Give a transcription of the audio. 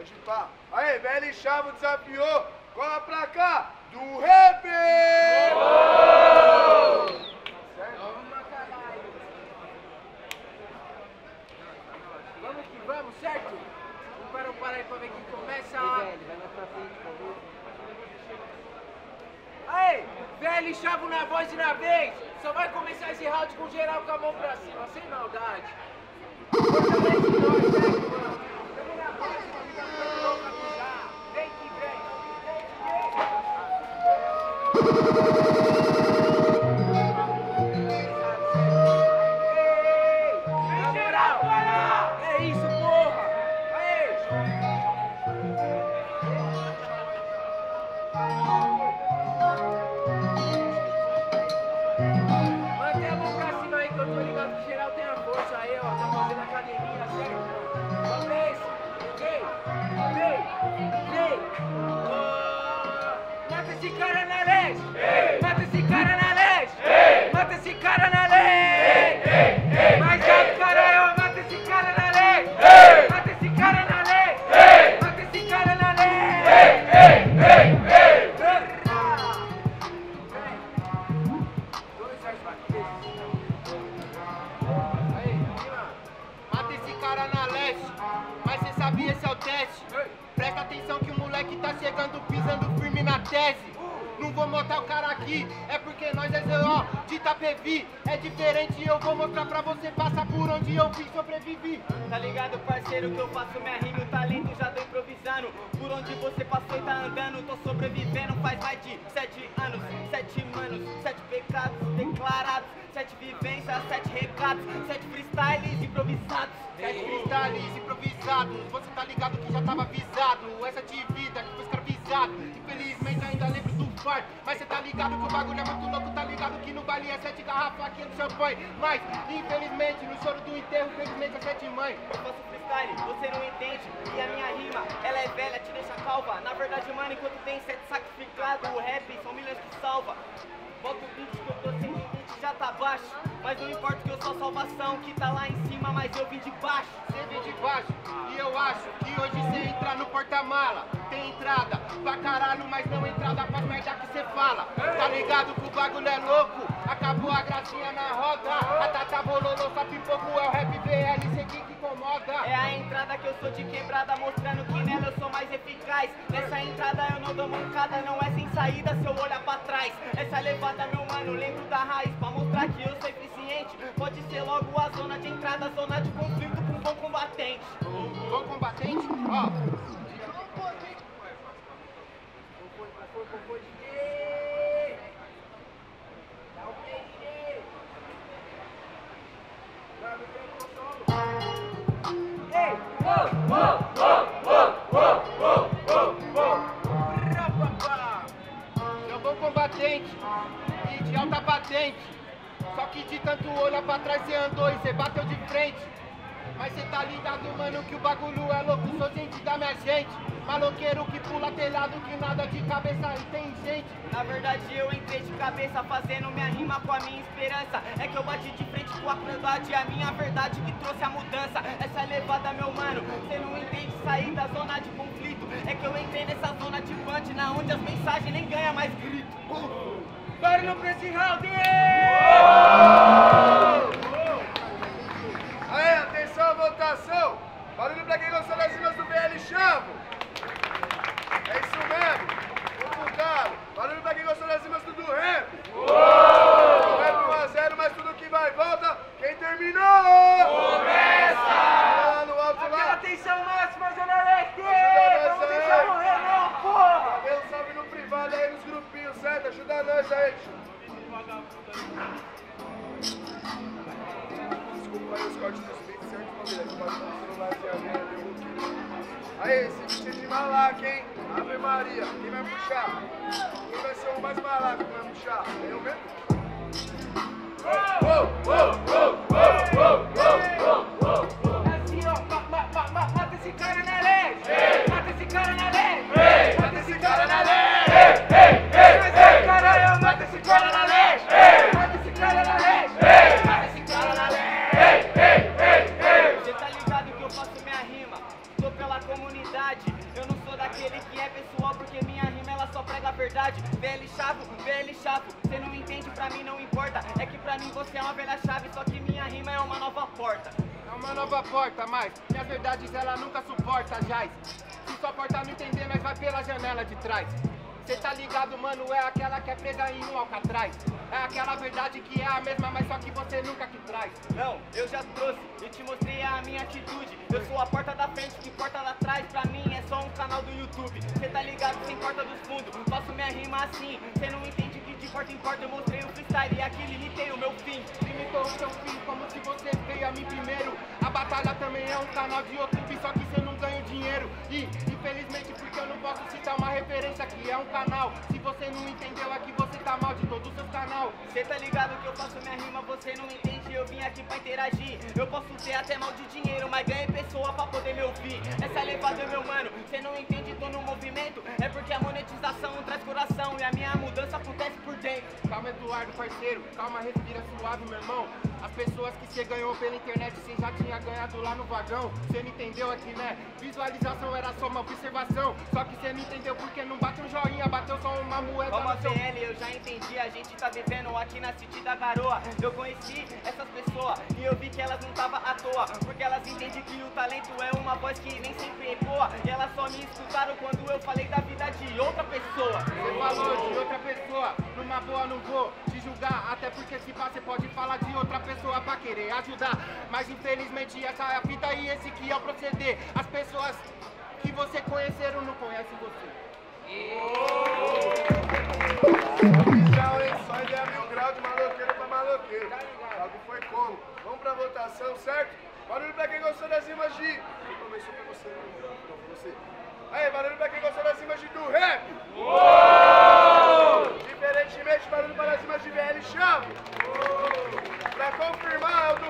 Pode pá. Aí, velho Chavo desafiou. Cola pra cá, do rap! Vamos que vamos, certo? Vamos para o para aí pra ver quem começa. Aí, velho e chavo na voz e na vez. Só vai começar esse round com geral com a mão pra cima, sem maldade. Fortalece nós, corre na academia, gente. Só pensa. Vem. Mata esse cara na leste. Atenção que o moleque tá chegando pisando firme na tese. Não vou mostrar o cara aqui, é porque nós é ZO de Itapevi. É diferente, eu vou mostrar pra você passar por onde eu vim sobrevivi. Tá ligado, parceiro, que eu faço minha rima o talento já tô improvisando. Por onde você passou e tá andando, tô sobrevivendo faz mais de sete anos. Sete manos, sete pecados declarados, sete vivências, sete recados. Sete freestyles improvisados, você tá ligado que já tava avisado. Essa de vida que foi escravizado. Infelizmente ainda lembro do fardo, mas cê tá ligado que o bagulho é muito louco. Tá ligado que no baile é sete garrafas aqui no champanhe. Mas infelizmente no choro do enterro, felizmente é sete mães. Eu faço freestyle, você não entende. E a minha rima, ela é velha, te deixa calva. Na verdade, mano, enquanto tem sete sacrificados, o rap são milhões que salva. Bota o beat que eu tô limite, já tá baixo. Mas não importa que eu sou salvação, que tá lá em cima, mas eu vim de baixo. Cê vem de baixo e eu acho que hoje cê entrar no porta-mala tem entrada pra caralho, mas não entrada pra merda que cê fala. Tá ligado que o bagulho é louco? Acabou a gracinha na roda. A tata bololô, só pipoco é o rap VL, cê que. É a entrada que eu sou de quebrada, mostrando que nela eu sou mais eficaz. Nessa entrada eu não dou mancada, não é sem saída se eu olhar pra trás. Essa levada, meu mano, lembro da raiz, pra mostrar que eu sou eficiente. Pode ser logo a zona de entrada, zona de conflito com bom combatente. Bom combatente, ó. Ei, vou combatente e de alta patente. Só que de tanto olhar pra trás cê andou e cê bateu de frente. Mas cê tá ligado, mano, que o bagulho é louco, sou gente da minha gente. Maloqueiro que pula telhado, que nada de cabeça e tem gente. Na verdade eu entrei de cabeça fazendo minha rima com a minha esperança É que eu bati de frente com a crueldade A minha verdade que trouxe a mudança Essa Marino Presidio. Desculpa aí os cortes dos vídeos, certo, família? Que pode no celular se alguém ali, um Aí, esse bicho é de malaca, hein? Ave Maria. Quem vai puxar? Quem vai ser o mais malaco que vai puxar? Eu mesmo? VL chavo, VL chavo, cê não entende, pra mim não importa. É que pra mim você é uma velha chave, só que minha rima é uma nova porta. É uma nova porta, mas minhas verdades ela nunca suporta, jaz. Se sua porta não entender, nós vai pela janela de trás. Cê tá ligado, mano, é aquela que é presa em um alcatraz. É aquela verdade que é a mesma, mas só que você nunca que traz. Não, eu já trouxe, eu te mostrei a minha atitude. Eu sou a porta da frente, que porta lá atrás pra mim é só um canal do YouTube. Cê tá ligado, sem porta dos fundos, faço minha rima assim. Cê não entende que de porta em porta eu mostrei o freestyle e aqui limitei o meu fim. Limitou o seu fim como se você veio a mim primeiro. A batalha também é um canal de YouTube, só que cê não ganha o dinheiro. E infelizmente é um canal. Se você não entendeu aqui, você tá mal de todo o seu canal. Cê tá ligado que eu faço minha rima, você não entende, eu vim aqui pra interagir. Eu posso ter até mal de dinheiro, mas ganhei pessoa pra poder me ouvir. Essa levada, meu mano, cê não entende, tô no movimento. É porque a monetização traz coração e a minha mudança acontece por dentro. Calma, Eduardo, parceiro. Calma, respira suave, meu irmão. As pessoas que você ganhou pela internet, você já tinha ganhado lá no vagão. Você não entendeu aqui, né? Visualização era só uma observação. Só que você não entendeu porque não bateu um joinha, bateu só uma moeda no seu... PL, eu já entendi, a gente tá vivendo aqui na City da Garoa. Eu conheci essas pessoas e eu vi que elas não tava à toa. Porque elas entendem que o talento é uma voz que nem sempre ecoa. E elas só me escutaram quando eu falei da vida de outra pessoa. Você falou de outra pessoa, numa boa não vou julgar, até porque se você pode falar de outra pessoa pra querer ajudar. Mas infelizmente essa é a vida e esse que é o proceder. As pessoas que você conheceram não conhecem você. Oficial, hein? Só ideia mil graus de maloqueiro pra maloqueiro. Algo foi como? Vamos pra votação, certo? Barulho pra quem gostou das rimas de... Começou foi você, não, não você. Aí, barulho pra quem gostou das rimas de do rap. Diferentemente, barulho para rimas de VL Chavo. Pra confirmar, o do rap.